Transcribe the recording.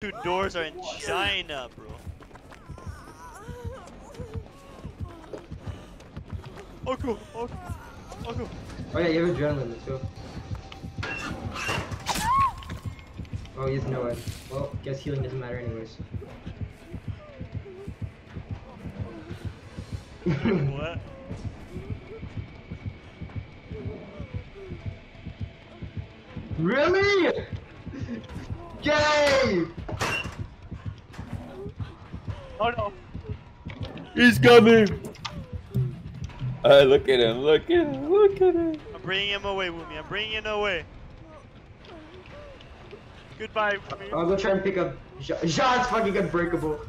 Two doors are in China, bro. Oh, cool. Oh, oh, cool. Oh yeah, you have adrenaline, let's go. Oh, he has no way. Well, guess healing doesn't matter anyways. what? really? Gay! Oh no. He's coming! Uh, look at him, look at him, look at him. I'm bringing him away, Woomy. I'm bringing him away. Goodbye, Woomy. I'll go try and pick up. Jean- Jean's fucking unbreakable.